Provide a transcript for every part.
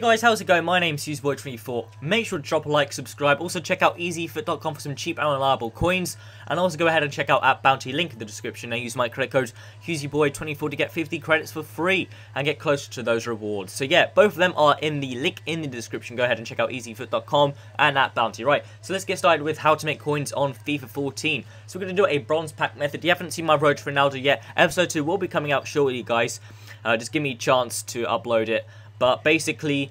guys, how's it going? My name's HughesBoy24. Make sure to drop a like, subscribe. Also check out easyfit.com for some cheap and reliable coins. And also go ahead and check out App Bounty, link in the description. And use my credit code HughesBoy24 to get 50 credits for free and get closer to those rewards. So yeah, both of them are in the link in the description. Go ahead and check out easyfit.com and App Bounty. Right, so let's get started with how to make coins on FIFA 14. So we're going to do a bronze pack method. You haven't seen my Road to Ronaldo yet, episode 2 will be coming out shortly, guys. Uh, just give me a chance to upload it. But basically,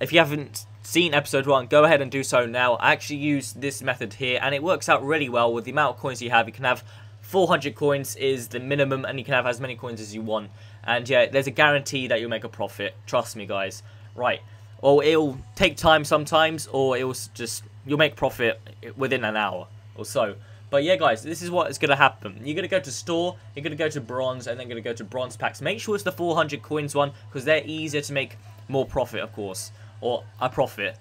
if you haven't seen episode 1, go ahead and do so now. I actually use this method here, and it works out really well with the amount of coins you have. You can have 400 coins is the minimum, and you can have as many coins as you want. And yeah, there's a guarantee that you'll make a profit. Trust me, guys. Right. Or it'll take time sometimes, or it'll just, you'll make profit within an hour or so. But yeah, guys, this is what is going to happen. You're going to go to store, you're going to go to bronze, and then going to go to bronze packs. Make sure it's the 400 coins one, because they're easier to make more profit, of course. Or a profit,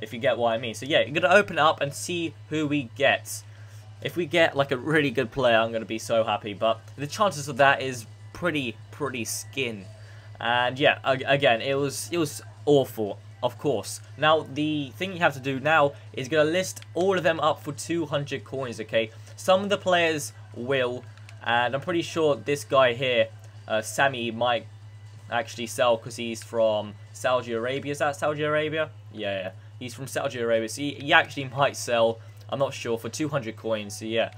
if you get what I mean. So yeah, you're going to open up and see who we get. If we get, like, a really good player, I'm going to be so happy. But the chances of that is pretty, pretty skin. And yeah, again, it was, it was awful of course. Now, the thing you have to do now is going to list all of them up for 200 coins, okay? Some of the players will, and I'm pretty sure this guy here, uh, Sammy, might actually sell because he's from Saudi Arabia. Is that Saudi Arabia? Yeah, yeah. He's from Saudi Arabia, so he, he actually might sell, I'm not sure, for 200 coins. So yeah,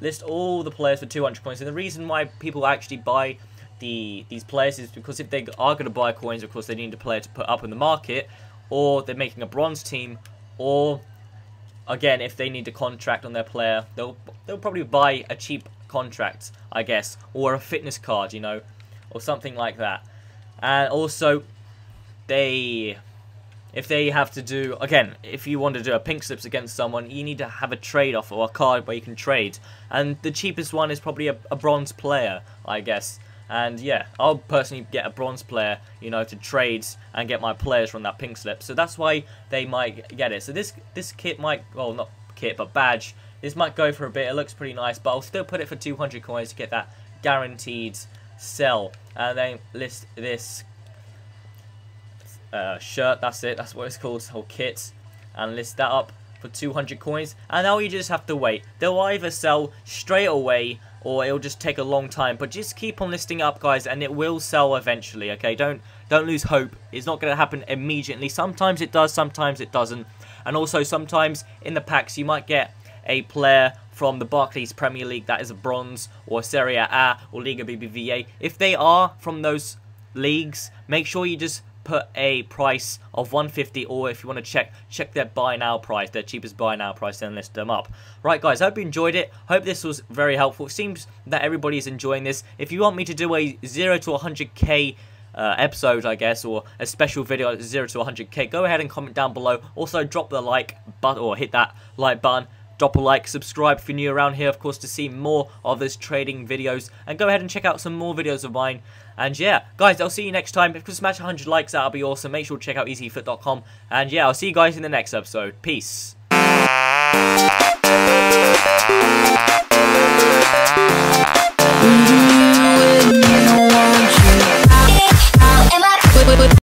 list all the players for 200 coins. And the reason why people actually buy the these players is because if they are going to buy coins, of course, they need a player to put up in the market, or they're making a bronze team, or again, if they need a contract on their player, they'll they'll probably buy a cheap contract, I guess, or a fitness card, you know, or something like that. And also, they, if they have to do, again, if you want to do a pink slips against someone, you need to have a trade-off or a card where you can trade. And the cheapest one is probably a, a bronze player, I guess. And yeah, I'll personally get a bronze player, you know, to trade and get my players from that pink slip. So that's why they might get it. So this this kit might, well, not kit, but badge, this might go for a bit. It looks pretty nice, but I'll still put it for 200 coins to get that guaranteed sell and then list this uh, shirt that's it that's what it's called whole kit and list that up for 200 coins. And now you just have to wait. They'll either sell straight away or it'll just take a long time but just keep on listing up guys and it will sell eventually okay? Don't don't lose hope. It's not going to happen immediately. Sometimes it does sometimes it doesn't. And also sometimes in the packs you might get a player from the Barclays Premier League that is a bronze or Serie A or Liga BBVA. If they are from those leagues, make sure you just put a price of 150 or if you want to check check their buy now price their cheapest buy now price then list them up. Right guys hope you enjoyed it. Hope this was very helpful. It seems that everybody is enjoying this. If you want me to do a 0 to 100k uh, episode, I guess, or a special video 0 to 100k, go ahead and comment down below. Also, drop the like button or hit that like button drop a like, subscribe if you're new around here, of course, to see more of those trading videos. And go ahead and check out some more videos of mine. And yeah, guys, I'll see you next time. If you smash 100 likes, that'll be awesome. Make sure to check out easyfit.com. And yeah, I'll see you guys in the next episode. Peace.